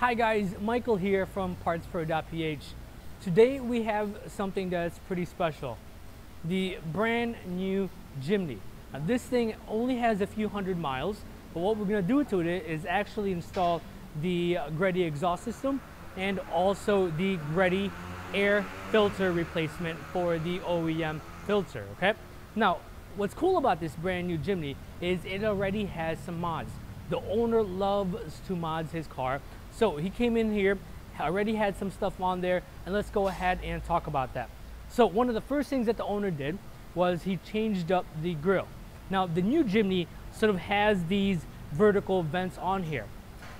Hi guys, Michael here from PartsPro.ph. Today we have something that's pretty special. The brand new Jimny. Now, this thing only has a few hundred miles, but what we're gonna do to it is actually install the Greddy exhaust system and also the Greddy air filter replacement for the OEM filter, okay? Now, what's cool about this brand new Jimny is it already has some mods. The owner loves to mods his car. So he came in here, already had some stuff on there, and let's go ahead and talk about that. So one of the first things that the owner did was he changed up the grill. Now the new Jimny sort of has these vertical vents on here.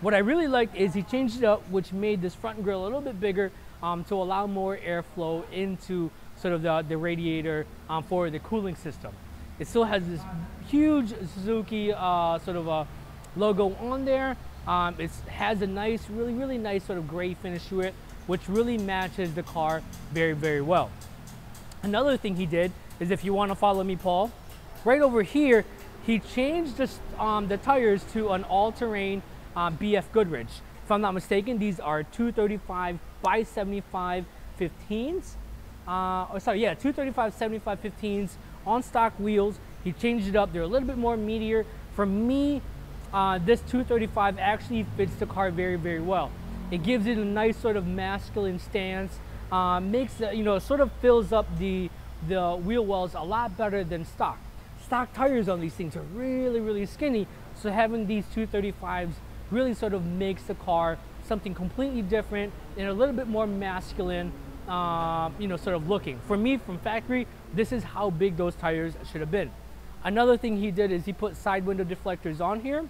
What I really liked is he changed it up, which made this front grill a little bit bigger um, to allow more airflow into sort of the, the radiator um, for the cooling system. It still has this huge Suzuki uh, sort of a logo on there. Um, it has a nice, really, really nice sort of gray finish to it, which really matches the car very, very well. Another thing he did is if you want to follow me, Paul, right over here, he changed the, um, the tires to an all-terrain um, BF Goodrich. If I'm not mistaken, these are 235 by 75 15s. Uh, oh, sorry, yeah, 235 75 15s on stock wheels. He changed it up. They're a little bit more meatier. For me, uh, this 235 actually fits the car very, very well. It gives it a nice sort of masculine stance. Uh, makes it, you know, sort of fills up the, the wheel wells a lot better than stock. Stock tires on these things are really, really skinny. So having these 235s really sort of makes the car something completely different and a little bit more masculine, uh, you know, sort of looking. For me, from factory, this is how big those tires should have been. Another thing he did is he put side window deflectors on here.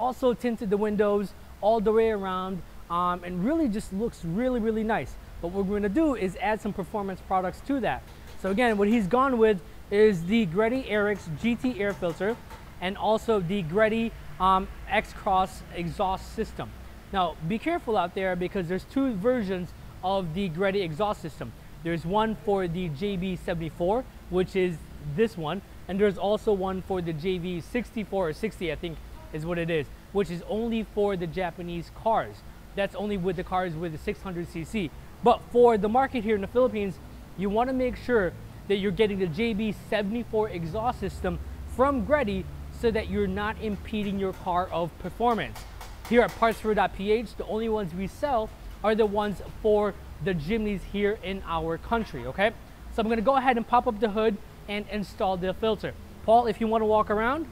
Also tinted the windows all the way around um, and really just looks really, really nice. But what we're gonna do is add some performance products to that. So again, what he's gone with is the Greddy Airinx GT air filter and also the Greddy um, X-Cross exhaust system. Now, be careful out there because there's two versions of the Greddy exhaust system. There's one for the JB74, which is this one, and there's also one for the JB64 or 60, I think is what it is, which is only for the Japanese cars. That's only with the cars with the 600cc. But for the market here in the Philippines, you want to make sure that you're getting the JB74 exhaust system from Greddy so that you're not impeding your car of performance. Here at PartsPro.ph, the only ones we sell are the ones for the Jimnys here in our country, okay? So I'm gonna go ahead and pop up the hood and install the filter. Paul, if you wanna walk around.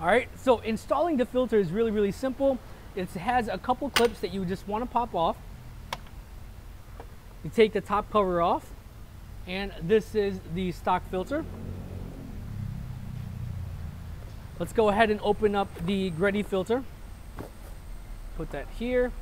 All right, so installing the filter is really, really simple. It has a couple clips that you just wanna pop off. You take the top cover off, and this is the stock filter. Let's go ahead and open up the Greddy filter. Put that here.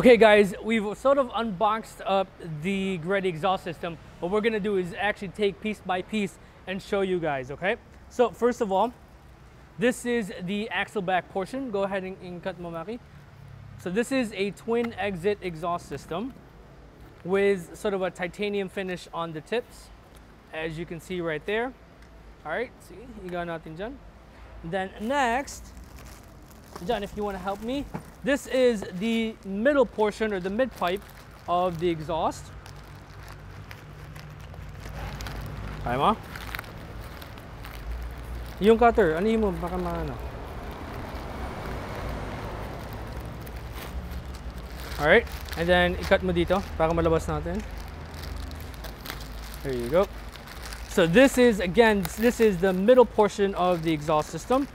Okay guys, we've sort of unboxed up the Greddy exhaust system. What we're gonna do is actually take piece by piece and show you guys, okay? So first of all, this is the axle back portion. Go ahead and, and cut Momaki. So this is a twin exit exhaust system with sort of a titanium finish on the tips, as you can see right there. All right, see, you got nothing John. Then next, John, if you want to help me. This is the middle portion or the mid pipe of the exhaust. Kaya mo? Yung cutter, ano mo? Baka maano. Alright, and then i-cut mo dito para malabas natin. There you go. So this is, again, this is the middle portion of the exhaust system.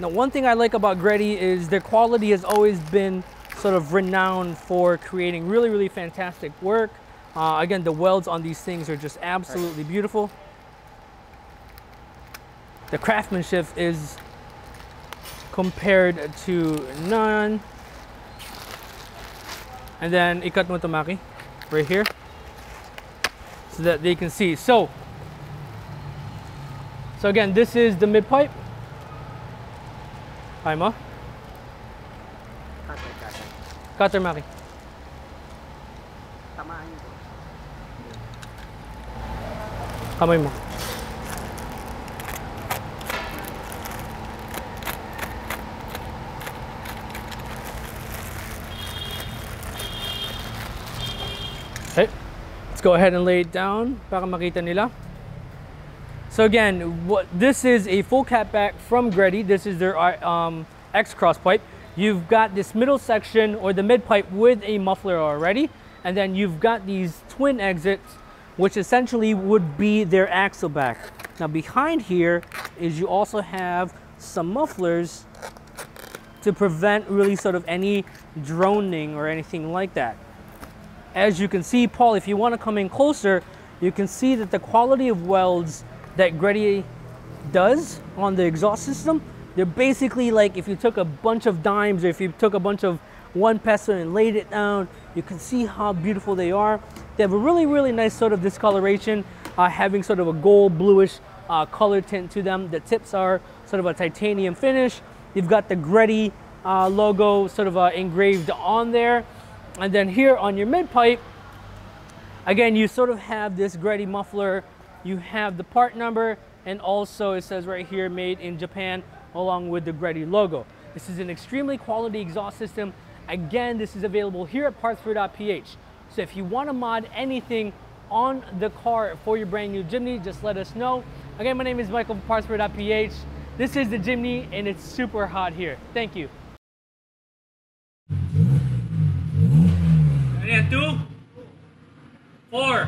Now, one thing I like about Greddy is their quality has always been sort of renowned for creating really, really fantastic work. Uh, again, the welds on these things are just absolutely beautiful. The craftsmanship is compared to none. And then ikat mo Maki, right here so that they can see. So, so again, this is the mid pipe. Hi mo. Cutter, cutter. Cutter Maki. Tamaan nyo. Kamay mo. Okay, let's go ahead and lay it down para makita nila. So again, what this is a full catback from Greddy. This is their uh, um, X cross pipe. You've got this middle section or the mid pipe with a muffler already, and then you've got these twin exits, which essentially would be their axle back. Now behind here is you also have some mufflers to prevent really sort of any droning or anything like that. As you can see, Paul, if you want to come in closer, you can see that the quality of welds that Greddy does on the exhaust system, they're basically like if you took a bunch of dimes or if you took a bunch of one peso and laid it down, you can see how beautiful they are. They have a really, really nice sort of discoloration, uh, having sort of a gold bluish uh, color tint to them. The tips are sort of a titanium finish. You've got the Greddy uh, logo sort of uh, engraved on there. And then here on your mid pipe, again, you sort of have this Greddy muffler. You have the part number, and also it says right here, made in Japan, along with the Greddy logo. This is an extremely quality exhaust system. Again, this is available here at PartsPro.ph. So if you want to mod anything on the car for your brand new Jimny, just let us know. Again, my name is Michael from PartsPro.ph. This is the Jimny, and it's super hot here. Thank you. Ready, two, four.